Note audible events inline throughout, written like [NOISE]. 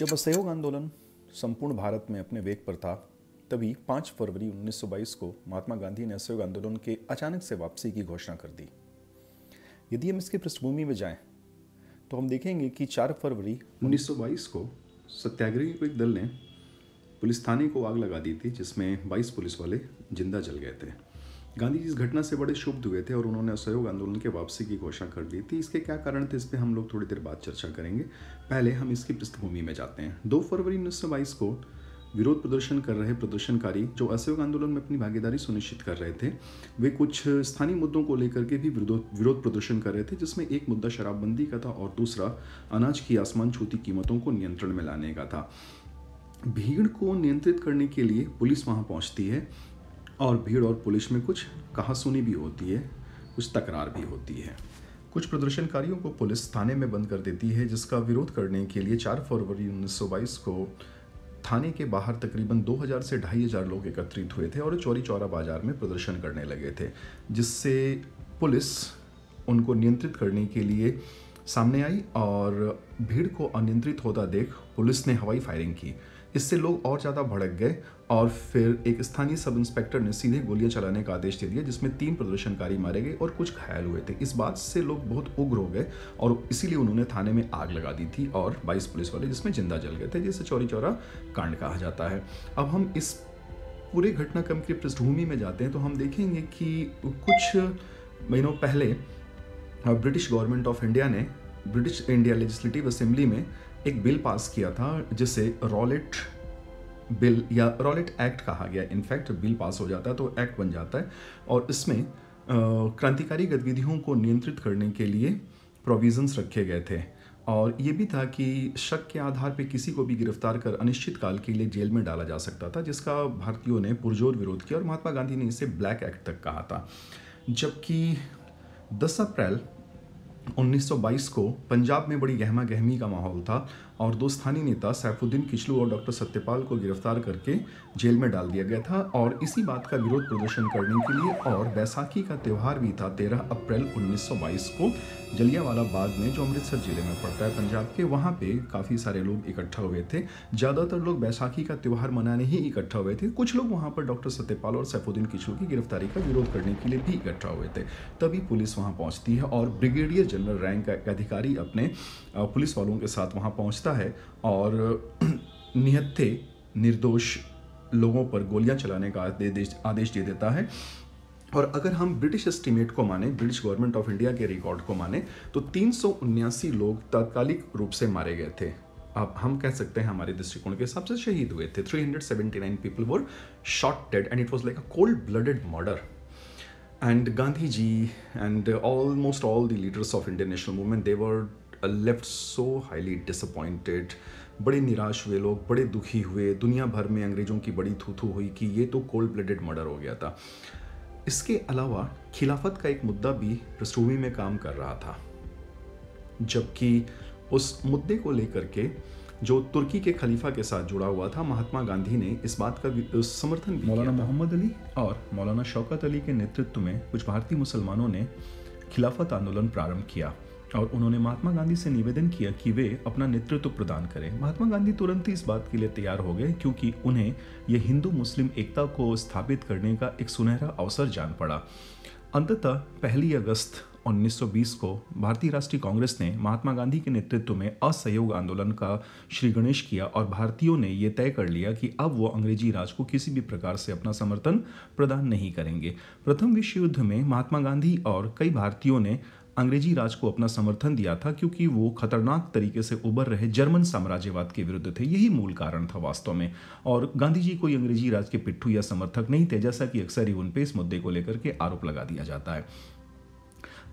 जब असहयोग आंदोलन संपूर्ण भारत में अपने वेग पर था, तभी 5 फरवरी 1922 को महात्मा गांधी ने असहयोग आंदोलन के अचानक से वापसी की घोषणा कर दी। यदि हम इसकी पृष्ठभूमि में जाएँ तो हम देखेंगे कि 4 फरवरी 1922 को सत्याग्रही को एक दल ने पुलिस थाने को आग लगा दी थी, जिसमें 22 पुलिस वाले ज़िंदा जल गए थे। गांधी जी इस घटना से बड़े शुभ हुए थे और उन्होंने असहयोग आंदोलन के वापसी की घोषणा कर दी थी। इसके क्या कारण थे? इस पर हम लोग थोड़ी देर बाद चर्चा करेंगे। पहले हम इसकी पृष्ठभूमि में जाते हैं। दो फरवरी उन्नीस को विरोध प्रदर्शन कर रहे प्रदर्शनकारी जो असहयोग आंदोलन में अपनी भागीदारी सुनिश्चित कर रहे थे, वे कुछ स्थानीय मुद्दों को लेकर के भी विरोध प्रदर्शन कर रहे थे, जिसमें एक मुद्दा शराबबंदी का था और दूसरा अनाज की आसमान छूती कीमतों को नियंत्रण में लाने का था। भीड़ को नियंत्रित करने के लिए पुलिस वहाँ पहुँचती है। और भीड़ और पुलिस में कुछ कहासुनी भी होती है, कुछ तकरार भी होती है। कुछ प्रदर्शनकारियों को पुलिस थाने में बंद कर देती है, जिसका विरोध करने के लिए 4 फरवरी 1922 को थाने के बाहर तकरीबन 2000 से ढाई हज़ार लोग एकत्रित हुए थे और चौरी चौरा बाज़ार में प्रदर्शन करने लगे थे, जिससे पुलिस उनको नियंत्रित करने के लिए सामने आई और भीड़ को अनियंत्रित होता देख पुलिस ने हवाई फायरिंग की। इससे लोग और ज़्यादा भड़क गए और फिर एक स्थानीय सब इंस्पेक्टर ने सीधे गोलियाँ चलाने का आदेश दे दिया, जिसमें तीन प्रदर्शनकारी मारे गए और कुछ घायल हुए थे। इस बात से लोग बहुत उग्र हो गए और इसीलिए उन्होंने थाने में आग लगा दी थी और 22 पुलिस वाले जिसमें ज़िंदा जल गए थे, जिसे चौरी चौरा कांड कहा जाता है। अब हम इस पूरे घटनाक्रम की पृष्ठभूमि में जाते हैं तो हम देखेंगे कि कुछ महीनों पहले, ब्रिटिश गवर्नमेंट ऑफ़ इंडिया ने, ब्रिटिश इंडिया लेजिस्लेटिव असेंबली में एक बिल पास किया था, जिसे रॉलेट बिल या रॉलेट एक्ट कहा गया। इनफैक्ट बिल पास हो जाता है तो एक्ट बन जाता है। और इसमें क्रांतिकारी गतिविधियों को नियंत्रित करने के लिए प्रोविजंस रखे गए थे। और ये भी था कि शक के आधार पर किसी को भी गिरफ़्तार कर अनिश्चित काल के लिए जेल में डाला जा सकता था, जिसका भारतीयों ने पुरजोर विरोध किया और महात्मा गांधी ने इसे ब्लैक एक्ट तक कहा था। जबकि 10 अप्रैल 1922 को पंजाब में बड़ी गहमा गहमी का माहौल था और दो स्थानीय नेता सैफुद्दीन किचलू और डॉक्टर सत्यपाल को गिरफ़्तार करके जेल में डाल दिया गया था और इसी बात का विरोध प्रदर्शन करने के लिए और बैसाखी का त्यौहार भी था 13 अप्रैल 1922 को। जलियावाला बाग में जो अमृतसर ज़िले में पड़ता है पंजाब के, वहाँ पे काफ़ी सारे लोग इकट्ठा हुए थे। ज़्यादातर लोग बैसाखी का त्यौहार मनाने ही इकट्ठा हुए थे। कुछ लोग वहाँ पर डॉक्टर सत्यपाल और सैफुद्दीन किचलू की गिरफ्तारी का विरोध करने के लिए भी इकट्ठा हुए थे। तभी पुलिस वहाँ पहुँचती है और ब्रिगेडियर जनरल रैंक का अधिकारी अपने पुलिस वालों के साथ वहाँ पहुँचता है और [CLEARS THROAT] निहत्थे निर्दोष लोगों पर गोलियाँ चलाने का आदेश आदेश दे देता है। और अगर हम ब्रिटिश एस्टीमेट को माने, ब्रिटिश गवर्नमेंट ऑफ़ इंडिया के रिकॉर्ड को माने तो तीन लोग तात्कालिक रूप से मारे गए थे। अब हम कह सकते हैं हमारे दृष्टिकोण के हिसाब से शहीद हुए थे। 379 people were shot dead and it was like a cold blooded murder and Gandhi ji and almost all the leaders of Indian national movement they were left so highly disappointed बड़े निराश हुए लोग बड़े दुखी हुए। दुनिया भर में अंग्रेज़ों की बड़ी थू थू हुई कि ये तो कोल्ड ब्लडेड मर्डर हो गया था। इसके अलावा खिलाफत का एक मुद्दा भी पृष्ठभूमि में काम कर रहा था। जबकि उस मुद्दे को लेकर के जो तुर्की के खलीफा के साथ जुड़ा हुआ था महात्मा गांधी ने इस बात का समर्थन मौलाना मोहम्मद अली और मौलाना शौकत अली के नेतृत्व में कुछ भारतीय मुसलमानों ने खिलाफत आंदोलन प्रारंभ किया। और उन्होंने महात्मा गांधी से निवेदन किया कि वे अपना नेतृत्व प्रदान करें। महात्मा गांधी तुरंत ही इस बात के लिए तैयार हो गए क्योंकि उन्हें यह हिंदू, मुस्लिम एकता को स्थापित करने का एक सुनहरा अवसर जान पड़ा। अंततः पहली अगस्त 1920 को भारतीय राष्ट्रीय कांग्रेस ने महात्मा गांधी के नेतृत्व में असहयोग आंदोलन का श्री गणेश किया और भारतीयों ने यह तय कर लिया कि अब वो अंग्रेज़ी राज को किसी भी प्रकार से अपना समर्थन प्रदान नहीं करेंगे। प्रथम विश्व युद्ध में महात्मा गांधी और कई भारतीयों ने अंग्रेज़ी राज को अपना समर्थन दिया था क्योंकि वो खतरनाक तरीके से उभर रहे जर्मन साम्राज्यवाद के विरुद्ध थे। यही मूल कारण था वास्तव में। और गांधी जी कोई अंग्रेज़ी राज के पिट्ठू या समर्थक नहीं थे, जैसा कि अक्सर ही उन पर इस मुद्दे को लेकर के आरोप लगा दिया जाता है।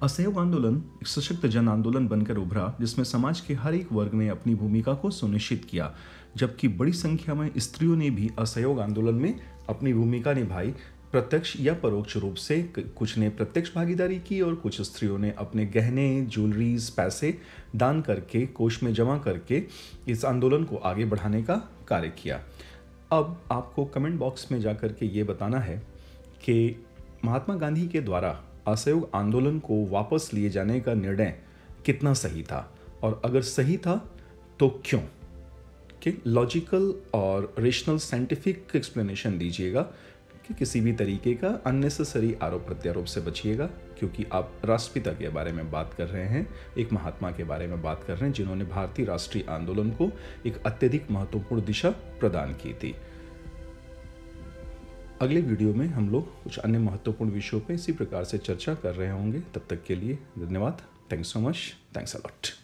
असहयोग आंदोलन, एक सशक्त जन आंदोलन बनकर उभरा, जिसमें समाज के हर एक वर्ग ने अपनी भूमिका को सुनिश्चित किया, जबकि बड़ी संख्या में स्त्रियों ने भी असहयोग आंदोलन में अपनी भूमिका निभाई। प्रत्यक्ष या परोक्ष रूप से कुछ ने प्रत्यक्ष भागीदारी की और कुछ स्त्रियों ने अपने गहने ज्वेलरीज पैसे दान करके, कोष में जमा करके इस आंदोलन को आगे बढ़ाने का कार्य किया। अब आपको कमेंट बॉक्स में जाकर के ये बताना है कि महात्मा गांधी के द्वारा असहयोग आंदोलन को वापस लिए जाने का निर्णय कितना सही था? और अगर सही था तो क्यों? लॉजिकल और रेशनल साइंटिफिक एक्सप्लेनेशन दीजिएगा। कि किसी भी तरीके का अननेसेसरी आरोप प्रत्यारोप से बचिएगा, क्योंकि आप राष्ट्रपिता के बारे में बात कर रहे हैं, एक महात्मा के बारे में बात कर रहे हैं, जिन्होंने भारतीय राष्ट्रीय आंदोलन को एक अत्यधिक महत्वपूर्ण दिशा प्रदान की थी। अगले वीडियो में हम लोग कुछ अन्य महत्वपूर्ण विषयों पर इसी प्रकार से चर्चा कर रहे होंगे। तब तक के लिए धन्यवाद। Thanks so much thanks a lot